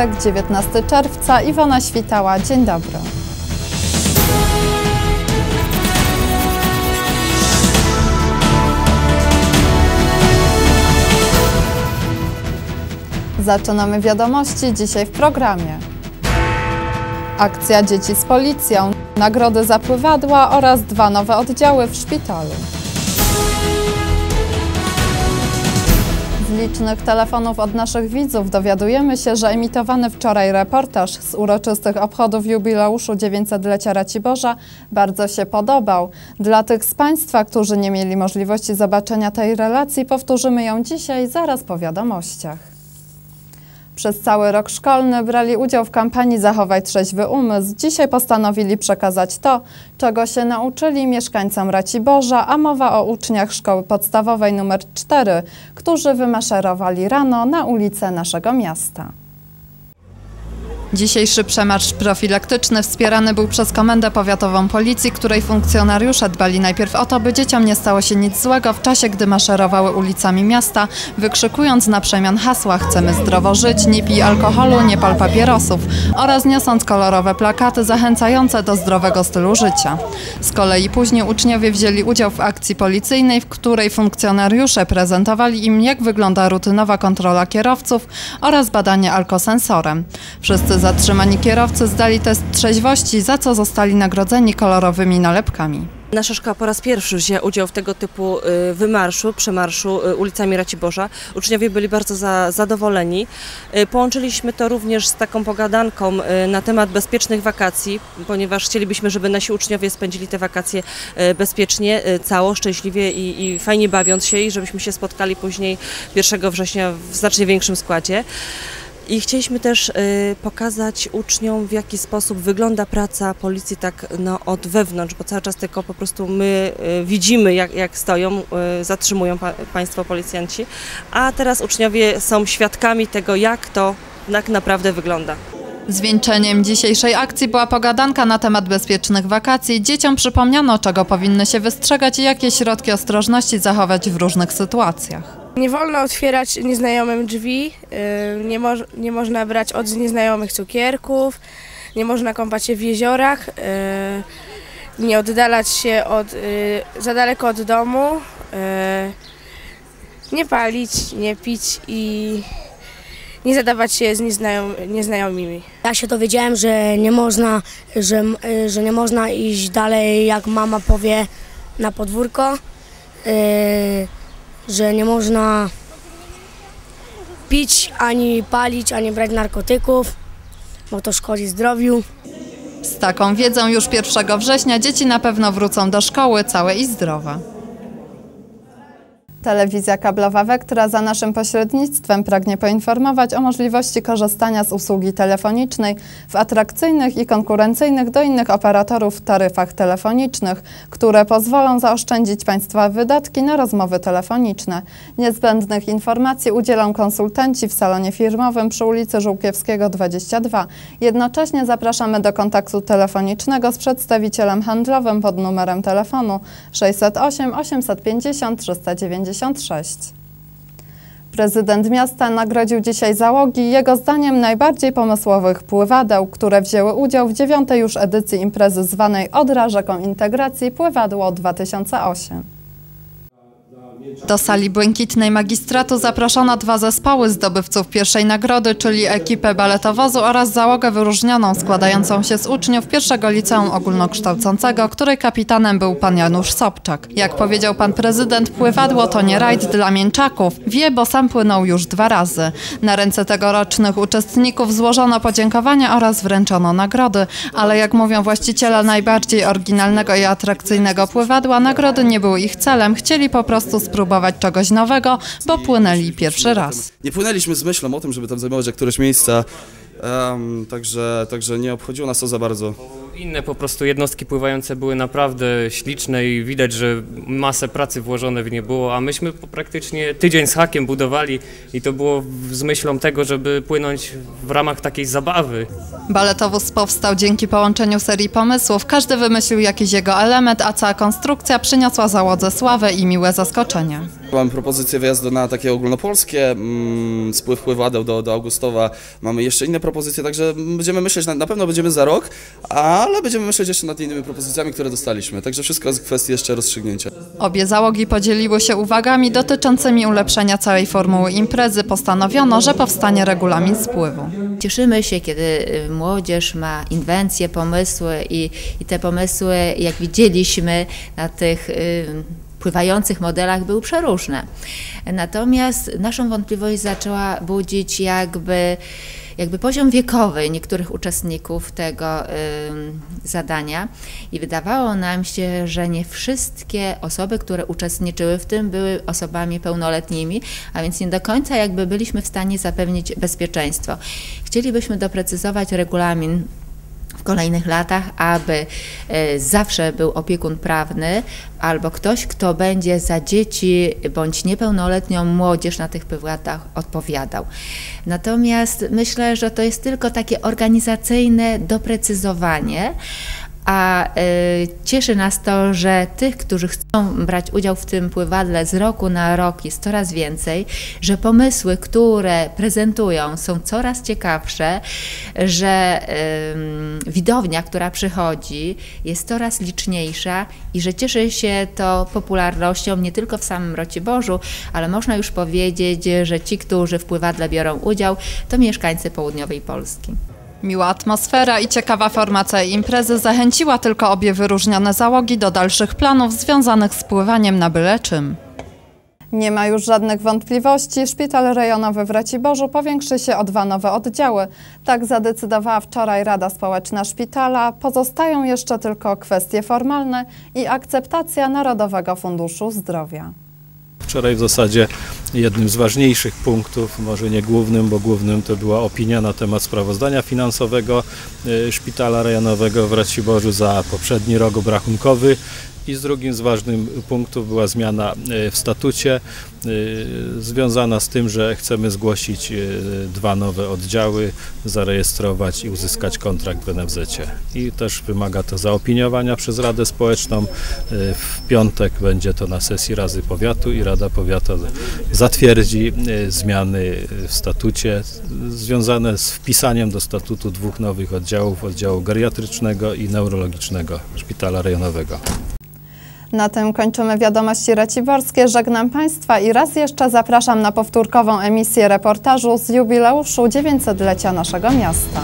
czwartek, 19 czerwca. Iwona Świtała, dzień dobry. Zaczynamy wiadomości dzisiaj w programie. Akcja Dzieci z Policją, nagrody za pływadła oraz dwa nowe oddziały w szpitalu. Z licznych telefonów od naszych widzów dowiadujemy się, że emitowany wczoraj reportaż z uroczystych obchodów jubileuszu 900-lecia Raciborza bardzo się podobał. Dla tych z Państwa, którzy nie mieli możliwości zobaczenia tej relacji, powtórzymy ją dzisiaj zaraz po wiadomościach. Przez cały rok szkolny brali udział w kampanii Zachowaj trzeźwy umysł. Dzisiaj postanowili przekazać to, czego się nauczyli mieszkańcom Raciborza, a mowa o uczniach szkoły podstawowej nr 4, którzy wymaszerowali rano na ulice naszego miasta. Dzisiejszy przemarsz profilaktyczny wspierany był przez Komendę Powiatową Policji, której funkcjonariusze dbali najpierw o to, by dzieciom nie stało się nic złego w czasie, gdy maszerowały ulicami miasta, wykrzykując na przemian hasła Chcemy zdrowo żyć, nie pij alkoholu, nie pal papierosów oraz niosąc kolorowe plakaty zachęcające do zdrowego stylu życia. Z kolei później uczniowie wzięli udział w akcji policyjnej, w której funkcjonariusze prezentowali im, jak wygląda rutynowa kontrola kierowców oraz badanie alkosensorem. Wszyscy zatrzymani kierowcy zdali test trzeźwości, za co zostali nagrodzeni kolorowymi nalepkami. Nasza szkoła po raz pierwszy wzięła udział w tego typu y, wymarszu, przemarszu y, ulicami Raciborza. Uczniowie byli bardzo za, zadowoleni. Y, Połączyliśmy to również z taką pogadanką na temat bezpiecznych wakacji, ponieważ chcielibyśmy, żeby nasi uczniowie spędzili te wakacje bezpiecznie, cało, szczęśliwie i, i fajnie bawiąc się i żebyśmy się spotkali później 1 września w znacznie większym składzie. I chcieliśmy też y, pokazać uczniom, w jaki sposób wygląda praca policji tak no, od wewnątrz, bo cały czas tylko po prostu my y, widzimy, jak, jak stoją, y, zatrzymują pa, państwo policjanci, a teraz uczniowie są świadkami tego, jak to tak naprawdę wygląda. Zwieńczeniem dzisiejszej akcji była pogadanka na temat bezpiecznych wakacji. Dzieciom przypomniano, czego powinny się wystrzegać i jakie środki ostrożności zachować w różnych sytuacjach. Nie wolno otwierać nieznajomym drzwi, yy, nie, moż, nie można brać od nieznajomych cukierków, nie można kąpać się w jeziorach, yy, nie oddalać się od, yy, za daleko od domu, nie palić, nie pić i nie zadawać się z nieznajom, nieznajomymi. Ja się dowiedziałem, że nie można, że, że nie można iść dalej, jak mama powie na podwórko, yy, że nie można pić, ani palić, ani brać narkotyków, bo to szkodzi zdrowiu. Z taką wiedzą już 1 września dzieci na pewno wrócą do szkoły całe i zdrowe. Telewizja kablowa Wektra za naszym pośrednictwem pragnie poinformować o możliwości korzystania z usługi telefonicznej w atrakcyjnych i konkurencyjnych do innych operatorów taryfach telefonicznych, które pozwolą zaoszczędzić Państwa wydatki na rozmowy telefoniczne. Niezbędnych informacji udzielą konsultanci w salonie firmowym przy ulicy Żółkiewskiego 22. Jednocześnie zapraszamy do kontaktu telefonicznego z przedstawicielem handlowym pod numerem telefonu 608 850 390. Prezydent miasta nagrodził dzisiaj załogi jego zdaniem najbardziej pomysłowych pływadeł, które wzięły udział w dziewiątej już edycji imprezy zwanej Odra Rzeką Integracji Pływadło 2008. Do sali błękitnej magistratu zaproszono dwa zespoły zdobywców pierwszej nagrody, czyli ekipę baletowozu oraz załogę wyróżnioną składającą się z uczniów pierwszego liceum ogólnokształcącego, której kapitanem był pan Janusz Sobczak. Jak powiedział pan prezydent, pływadło to nie rajd dla mięczaków. Wie, bo sam płynął już dwa razy. Na ręce tegorocznych uczestników złożono podziękowania oraz wręczono nagrody, ale jak mówią właściciele najbardziej oryginalnego i atrakcyjnego pływadła, nagrody nie były ich celem. Chcieli po prostu spróbować czegoś nowego, bo płynęli pierwszy raz. Nie płynęliśmy z myślą o tym, żeby tam zajmować któreś miejsca, em, także, także nie obchodziło nas to za bardzo. Inne po prostu jednostki pływające były naprawdę śliczne i widać, że masę pracy włożone w nie było, a myśmy po praktycznie tydzień z hakiem budowali i to było z myślą tego, żeby płynąć w ramach takiej zabawy. Baletowóz powstał dzięki połączeniu serii pomysłów. Każdy wymyślił jakiś jego element, a cała konstrukcja przyniosła załodze sławę i miłe zaskoczenie. Mamy propozycję wyjazdu na takie ogólnopolskie, mm, spływ pływadeł do, do Augustowa. Mamy jeszcze inne propozycje, także będziemy myśleć, na, na pewno będziemy za rok, ale będziemy myśleć jeszcze nad innymi propozycjami, które dostaliśmy. Także wszystko jest kwestii jeszcze rozstrzygnięcia. Obie załogi podzieliły się uwagami dotyczącymi ulepszenia całej formuły imprezy. Postanowiono, że powstanie regulamin spływu. Cieszymy się, kiedy y, młodzież ma inwencje, pomysły i, i te pomysły, jak widzieliśmy na tych y, pływających modelach, były przeróżne. Natomiast naszą wątpliwość zaczęła budzić jakby jakby poziom wiekowy niektórych uczestników tego zadania i wydawało nam się, że nie wszystkie osoby, które uczestniczyły w tym, były osobami pełnoletnimi, a więc nie do końca jakby byliśmy w stanie zapewnić bezpieczeństwo. Chcielibyśmy doprecyzować regulamin w kolejnych latach, aby e, zawsze był opiekun prawny albo ktoś, kto będzie za dzieci bądź niepełnoletnią młodzież na tych pływatach odpowiadał. Natomiast myślę, że to jest tylko takie organizacyjne doprecyzowanie, a e, cieszy nas to, że tych, którzy chcą brać udział w tym pływadle z roku na rok jest coraz więcej, że pomysły, które prezentują są coraz ciekawsze, że widownia, która przychodzi jest coraz liczniejsza i że cieszy się to popularnością nie tylko w samym Rociborzu, ale można już powiedzieć, że ci, którzy w pływadle biorą udział, to mieszkańcy południowej Polski. Miła atmosfera i ciekawa forma całej imprezy zachęciła tylko obie wyróżnione załogi do dalszych planów związanych z pływaniem na byle czym. Nie ma już żadnych wątpliwości. Szpital rejonowy w Raciborzu powiększy się o dwa nowe oddziały. Tak zadecydowała wczoraj Rada Społeczna Szpitala. Pozostają jeszcze tylko kwestie formalne i akceptacja Narodowego Funduszu Zdrowia. Wczoraj w zasadzie jednym z ważniejszych punktów, może nie głównym, bo głównym to była opinia na temat sprawozdania finansowego y, Szpitala Rejonowego w Raciborzu za poprzedni rok obrachunkowy i z drugim z ważnych punktów była zmiana y, w statucie y, związana z tym, że chcemy zgłosić dwa nowe oddziały, zarejestrować i uzyskać kontrakt w NFZ. I też wymaga to zaopiniowania przez Radę Społeczną. W piątek będzie to na sesji Rady Powiatu i Rada Powiatu zatwierdzi y, zmiany w statucie związane z wpisaniem do statutu dwóch nowych oddziałów, oddziału geriatrycznego i neurologicznego Szpitala Rejonowego. Na tym kończymy wiadomości raciborskie. Żegnam Państwa i raz jeszcze zapraszam na powtórkową emisję reportażu z jubileuszu 900-lecia naszego miasta.